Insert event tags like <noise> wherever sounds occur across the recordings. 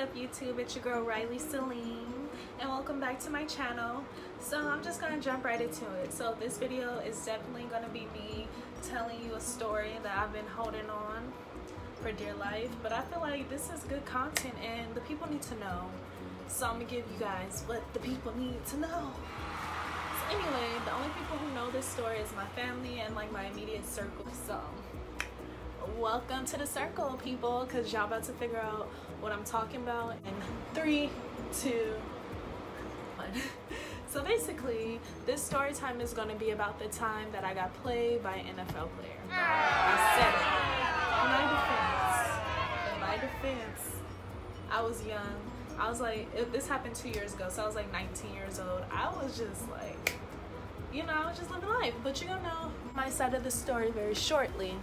up YouTube? It's your girl Rylee Celine and welcome back to my channel. So I'm just gonna jump right into it. So this video is definitely gonna be me telling you a story that I've been holding on for dear life. But I feel like this is good content and the people need to know. So I'm gonna give you guys what the people need to know. So anyway, the only people who know this story is my family and like my immediate circle. So welcome to the circle people because y'all about to figure out what i'm talking about in three two one. <laughs> So basically this story time is going to be about the time that i got played by an nfl player. I said it. In my defense in my defense i was young. I was like this happened two years ago so i was like 19 years old. I was just like you know i was just living life. But you're gonna know my side of the story very shortly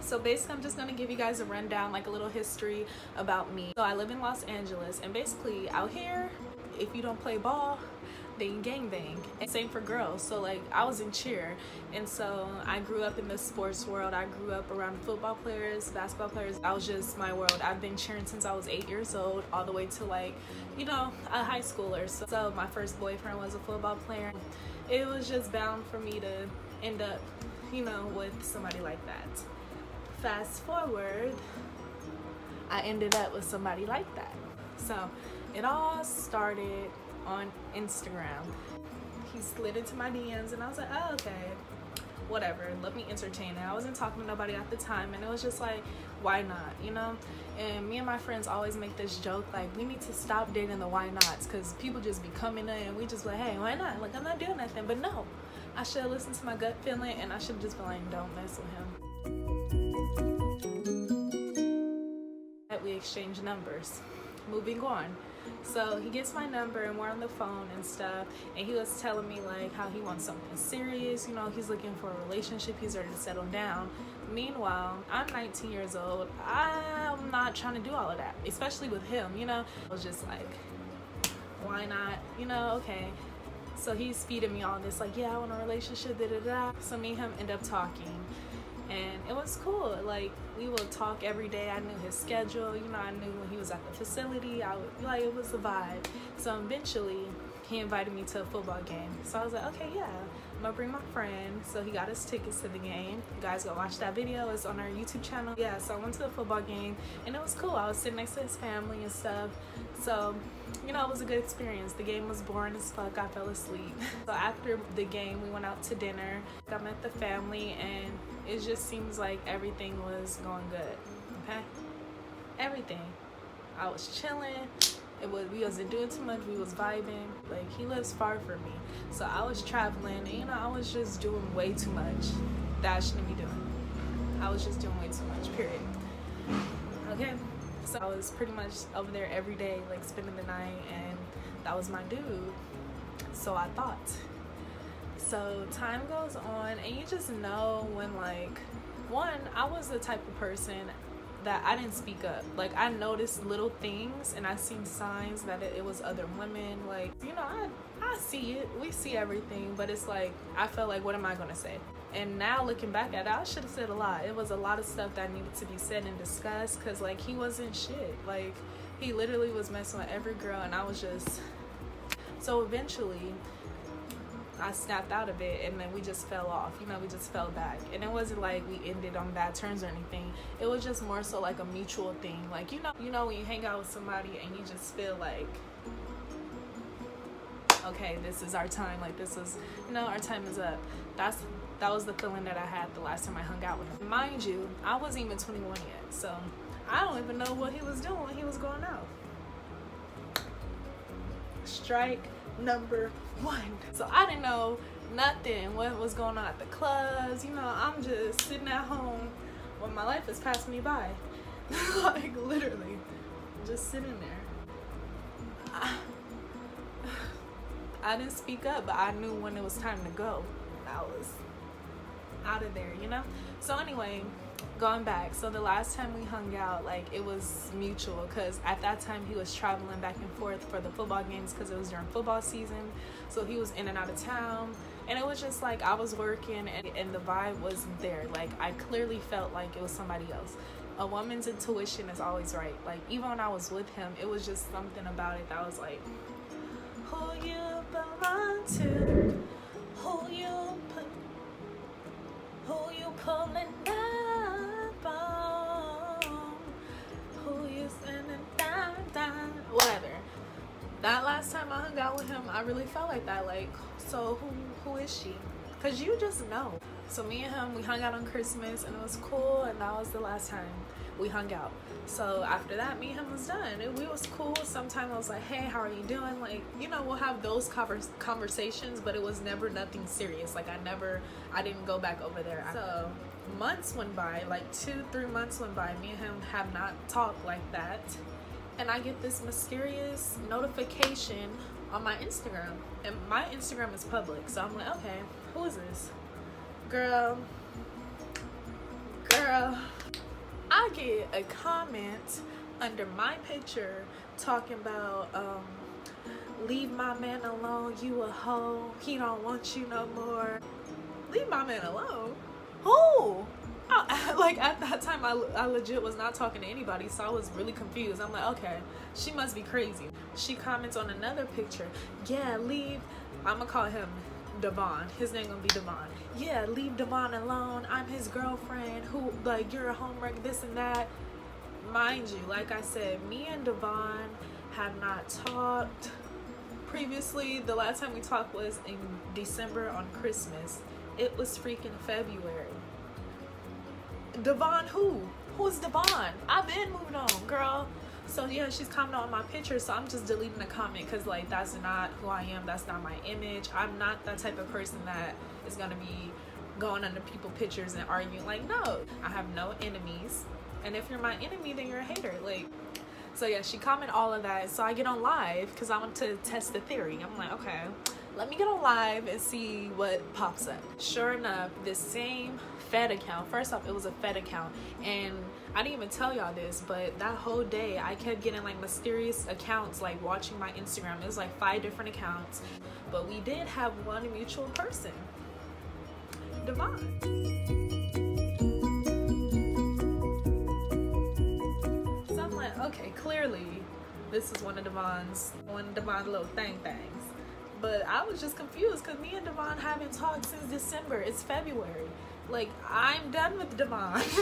so basically, I'm just gonna give you guys a rundown, like a little history about me. So I live in Los Angeles, and basically out here, if you don't play ball, then you gang bang. And same for girls. So like I was in cheer, and so I grew up in the sports world. I grew up around football players, basketball players. I was just my world. I've been cheering since I was eight years old, all the way to like, you know, a high schooler. So, so my first boyfriend was a football player. It was just bound for me to end up, you know, with somebody like that fast forward, I ended up with somebody like that. So it all started on Instagram. He slid into my DMs and I was like, oh, okay, whatever, let me entertain it. I wasn't talking to nobody at the time and it was just like, why not, you know? And me and my friends always make this joke like, we need to stop dating the why nots because people just be coming in and we just like, hey, why not? Like, I'm not doing nothing. But no, I should have listened to my gut feeling and I should have just been like, don't mess with him. We exchange numbers. Moving on. So he gets my number and we're on the phone and stuff. And he was telling me like how he wants something serious. You know, he's looking for a relationship. He's ready to settle down. Meanwhile, I'm 19 years old. I'm not trying to do all of that, especially with him. You know, I was just like, why not? You know, okay. So he's feeding me all this like, yeah, I want a relationship. Da da da. So me and him end up talking and it was cool. Like we would talk every day. I knew his schedule. You know, I knew when he was at the facility. I would like it was a vibe. So eventually, he invited me to a football game. So I was like, okay, yeah, I'm gonna bring my friend. So he got us tickets to the game. You guys go watch that video. It's on our YouTube channel. Yeah, so I went to the football game and it was cool. I was sitting next to his family and stuff. So, you know, it was a good experience. The game was boring as fuck. I fell asleep. <laughs> So after the game, we went out to dinner. I met the family and it just seems like everything was going good. Okay? Everything. I was chilling. It was we wasn't doing too much. We was vibing. Like he lives far from me, so I was traveling, and you know I was just doing way too much that I shouldn't be doing. I was just doing way too much. Period. Okay. So I was pretty much over there every day, like spending the night, and that was my dude. So I thought. So time goes on, and you just know when, like, one, I was the type of person that I didn't speak up. Like I noticed little things and I seen signs that it, it, was other women. Like you know, I I see it. We see everything, but it's like I felt like, what am I gonna say? And now looking back at it, I should have said a lot. It was a lot of stuff that needed to be said and discussed because like he wasn't shit. Like he literally was messing with every girl, and I was just. So eventually, I snapped out of it and then we just fell off. You know, we just fell back. And it wasn't like we ended on bad terms or anything. It was just more so like a mutual thing. Like you know, you know when you hang out with somebody and you just feel like okay, this is our time. Like this is you know, our time is up. That's that was the feeling that I had the last time I hung out with him. Mind you, I wasn't even 21 yet. So I don't even know what he was doing when he was going out. Strike number one. So I didn't know nothing, what was going on at the clubs. You know, I'm just sitting at home when my life is passing me by. <laughs> like literally, just sitting there. I, <sighs> I didn't speak up, but I knew when it was time to go. I was out of there, you know? So anyway, going back so the last time we hung out like it was mutual because at that time he was traveling back and forth for the football games because it was during football season so he was in and out of town and it was just like i was working and, and the vibe wasn't there like i clearly felt like it was somebody else a woman's intuition is always right. Like even when I was with him, it was just something about it that was like, who you belong to, who you who you pulling up on, who you sending down, down, whatever. That last time I hung out with him, I really felt like that. Like, so who who is she? Cause you just know. So me and him, we hung out on Christmas and it was cool and that was the last time we hung out. So after that, me and him was done. It, we was cool. Sometimes I was like, hey, how are you doing? Like, you know, we'll have those convers- conversations, but it was never nothing serious. Like I never, I didn't go back over there. So months went by, like two, three months went by. Me and him have not talked like that. And I get this mysterious notification on my Instagram. And my Instagram is public. So I'm like, okay, who is this? Girl, girl, I get a comment under my picture talking about, um, leave my man alone, you a hoe, he don't want you no more. Leave my man alone? Who? <laughs> Like at that time I, I legit was not talking to anybody so i was really confused i'm like okay she must be crazy she comments on another picture yeah leave i'm gonna call him devon. His name gonna be devon. Yeah leave devon alone. I'm his girlfriend. Who like you're a homewreck this and that. Mind you like i said me and devon have not talked previously. The last time we talked was in december on christmas. It was freaking february. Devon who? Who's Devon? I've been moving on, girl. So yeah, she's commenting on my picture, so I'm just deleting the comment because like that's not who I am. That's not my image. I'm not that type of person that is gonna be going under people pictures and arguing. Like no, I have no enemies, and if you're my enemy, then you're a hater. Like. So yeah, she commented all of that. So I get on live because I want to test the theory. I'm like, okay, let me get on live and see what pops up. Sure enough, this same Fed account. First off, it was a Fed account, and I didn't even tell y'all this, but that whole day I kept getting like mysterious accounts, like watching my Instagram. It was like five different accounts, but we did have one mutual person, Devon. So I'm like, okay, clearly this is one of Devon's, one of Devon's little thing things. But I was just confused because me and Devon haven't talked since December. It's February like i'm done with devon. <laughs>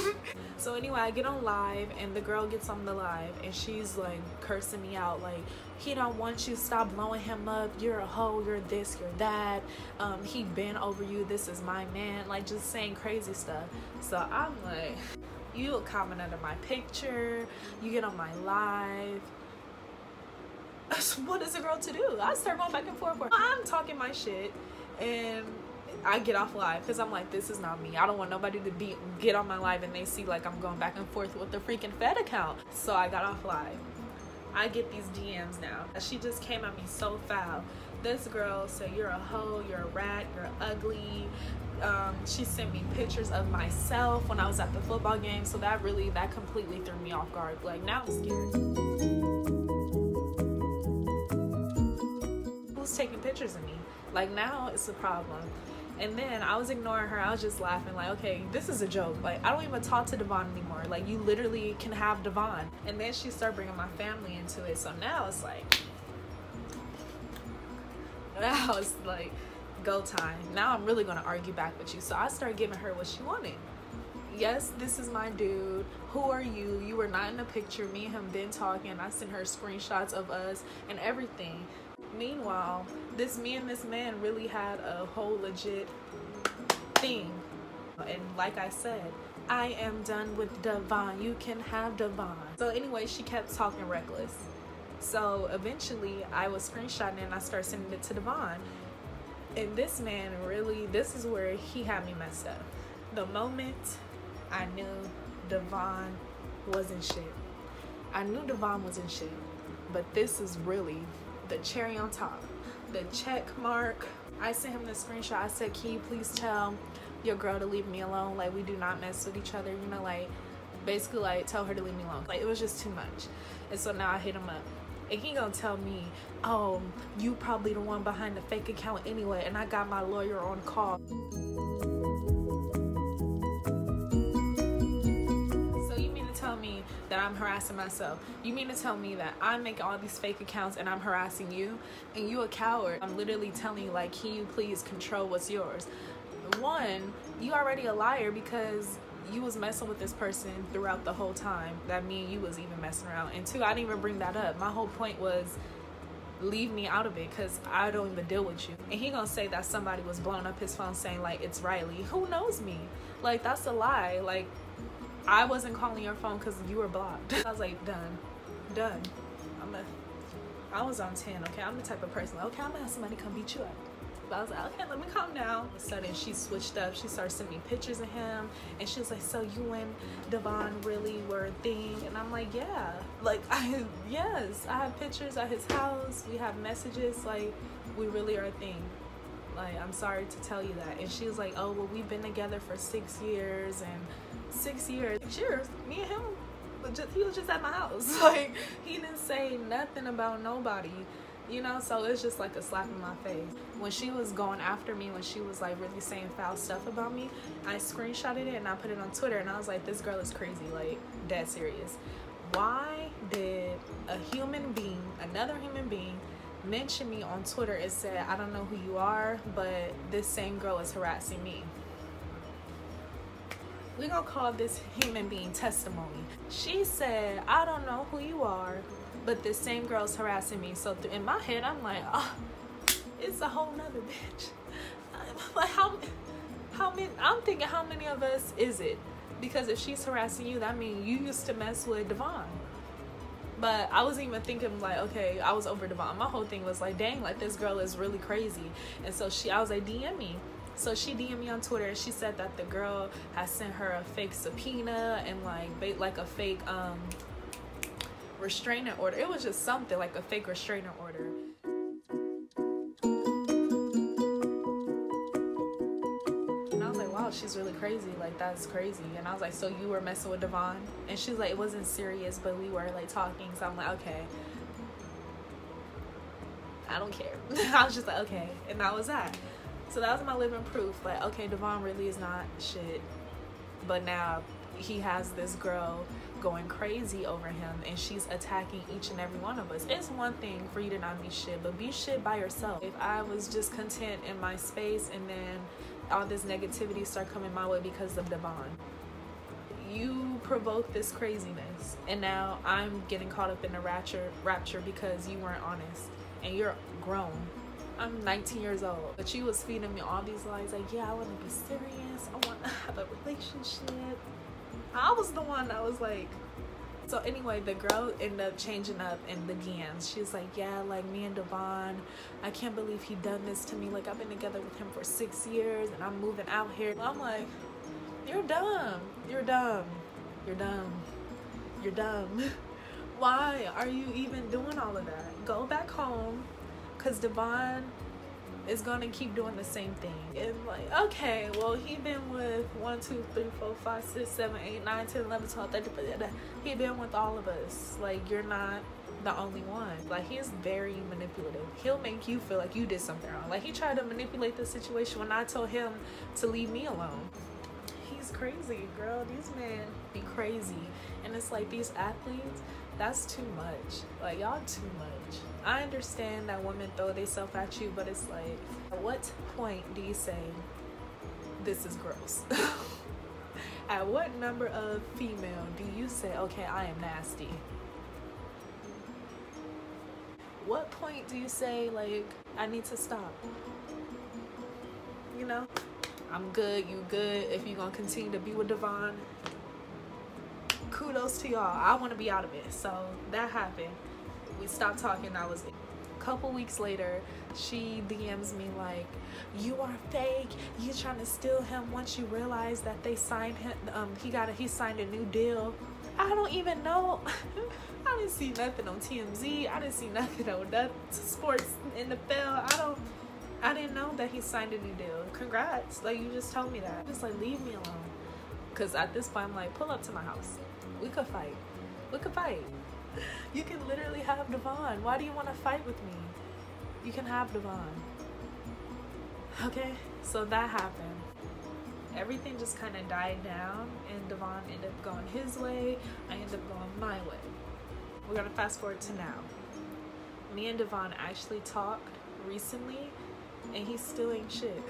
So anyway i get on live and the girl gets on the live and she's like cursing me out like he don't want you. Stop blowing him up. You're a hoe. You're this. You're that. Um he been over you. This is my man. Like just saying crazy stuff. So i'm like you comment under my picture. You get on my live. <laughs> What is a girl to do? I start going back and forth. I'm talking my shit and I get off live because I'm like, this is not me. I don't want nobody to be get on my live and they see like I'm going back and forth with the freaking Fed account. So I got off live. I get these DMs now. She just came at me so foul. This girl said, You're a hoe, you're a rat, you're ugly. Um, she sent me pictures of myself when I was at the football game. So that really, that completely threw me off guard. Like, now I'm scared. Who's taking pictures of me? Like, now it's a problem. And then I was ignoring her. I was just laughing, like, okay, this is a joke. Like, I don't even talk to Devon anymore. Like, you literally can have Devon. And then she started bringing my family into it. So now it's like, now it's like, go time. Now I'm really gonna argue back with you. So I started giving her what she wanted. Yes, this is my dude. Who are you? You were not in the picture. Me and him been talking. I sent her screenshots of us and everything. Meanwhile, this me and this man really had a whole legit thing. And like I said, I am done with Devon. You can have Devon. So anyway, she kept talking reckless. So eventually I was screenshotting and I started sending it to Devon. And this man really, this is where he had me messed up. The moment I knew Devon wasn't shit. I knew Devon wasn't shit. But this is really the cherry on top, the check mark. I sent him the screenshot. I said, you please tell your girl to leave me alone? Like, we do not mess with each other, you know, like, basically, like, tell her to leave me alone. Like, it was just too much. And so now I hit him up. And he gonna tell me, oh, you probably the one behind the fake account anyway, and I got my lawyer on call. Harassing myself. You mean to tell me that I'm making all these fake accounts and I'm harassing you and you a coward? I'm literally telling you like, can you please control what's yours? One, you already a liar because you was messing with this person throughout the whole time that me and you was even messing around. And two, I didn't even bring that up. My whole point was leave me out of it because I don't even deal with you. And he gonna say that somebody was blowing up his phone saying like it's Rylee. Who knows me? Like that's a lie. Like I wasn't calling your phone because you were blocked. I was like done, done. I'm a. I was on ten. Okay, I'm the type of person. Like, okay, I'm gonna have somebody come beat you up. But I was like, okay, let me calm down. All of a sudden, she switched up. She started sending me pictures of him. And she was like, so you and Devon really were a thing? And I'm like, yeah. Like, <laughs> I, yes, I have pictures at his house. We have messages. Like, we really are a thing. Like, I'm sorry to tell you that. And she was like, oh, well, we've been together for six years. And six years, six years, me and him, just, he was just at my house. <laughs> Like, he didn't say nothing about nobody you know so it's just like a slap in my face when she was going after me when she was like really saying foul stuff about me i screenshotted it and i put it on twitter and i was like this girl is crazy like dead serious why did a human being another human being mention me on twitter and said i don't know who you are but this same girl is harassing me we're gonna call this human being testimony she said i don't know who you are but this same girl's harassing me. So in my head, I'm like, oh, it's a whole nother bitch. <laughs> like how, how many? I'm thinking, how many of us is it? Because if she's harassing you, that means you used to mess with Devon. But I wasn't even thinking like, okay, I was over Devon. My whole thing was like, dang, like this girl is really crazy. And so she, I was like, DM me. So she DM'd me on Twitter and she said that the girl has sent her a fake subpoena and like like a fake um restraining order. It was just something like a fake restraining order. She's really crazy. Like, that's crazy. And I was like, so you were messing with Devon? And she's like, it wasn't serious, but we were like talking. So I'm like, okay. I don't care. <laughs> I was just like, okay. And that was that. So that was my living proof. Like, okay, Devon really is not shit. But now he has this girl going crazy over him and she's attacking each and every one of us. It's one thing for you to not be shit, but be shit by yourself. If I was just content in my space and then all this negativity start coming my way because of Devon, you provoked this craziness and now I'm getting caught up in a rapture rapture because you weren't honest and you're grown. I'm 19 years old, but you was feeding me all these lies like, yeah, I want to be serious. I want to have a relationship. I was the one that was like, so anyway, the girl ended up changing up in the gans she's like, yeah, like me and Devon, I can't believe he done this to me. Like I've been together with him for six years and I'm moving out here. I'm like, you're dumb. You're dumb. You're dumb. You're dumb. <laughs> Why are you even doing all of that? Go back home. Cause Devon is gonna keep doing the same thing. And like, okay, well he been with 1, 2, 3, 4, 5, 6, 7, 8, 9, 10, 11, 12, he been with all of us. Like you're not the only one. Like he's very manipulative. He'll make you feel like you did something wrong. Like he tried to manipulate the situation when I told him to leave me alone. He's crazy, girl. These men be crazy. And it's like these athletes, that's too much. Like y'all too much. I understand that women throw themselves at you, but it's like, at what point do you say this is gross? <laughs> at what number of female do you say, okay, I am nasty? What point do you say, like, I need to stop? You know, I'm good, you good. If you're gonna continue to be with Devon, kudos to y'all. I wanna be out of it. So that happened we stopped talking. I was a couple weeks later, she DMs me like, "You are fake. You trying to steal him once you realize that they signed him. Um, he got a, he signed a new deal. I don't even know. <laughs> I didn't see nothing on TMZ. I didn't see nothing on that sports NFL. I don't. I didn't know that he signed a new deal. Congrats. Like you just told me that. Just like leave me alone. Cause at this point I'm like, pull up to my house. We could fight. We could fight. you can literally have Devon. Why do you want to fight with me? You can have Devon. Okay, so that happened. everything just kind of died down, and Devon ended up going his way. I ended up going my way. We're gonna fast forward to now. Me and Devon actually talked recently, and he still ain't shit.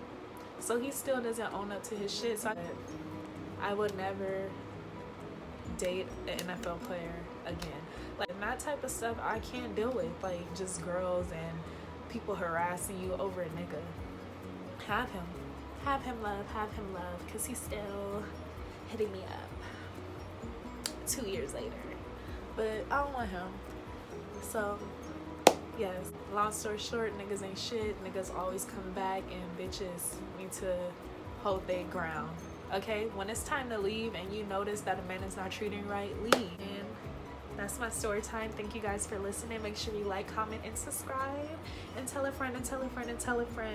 <laughs> so he still doesn't own up to his shit. So I, I would never date an NFL player again. Like that type of stuff I can't deal with. Like just girls and people harassing you over a nigga. Have him. Have him love, have him love, because he's still hitting me up two years later. But I don't want him. So yes, long story short, niggas ain't shit. Niggas always come back and bitches need to hold their ground. Okay, when it's time to leave and you notice that a man is not treating right, leave. And that's my story time. Thank you guys for listening. Make sure you like, comment, and subscribe. And tell a friend and tell a friend and tell a friend.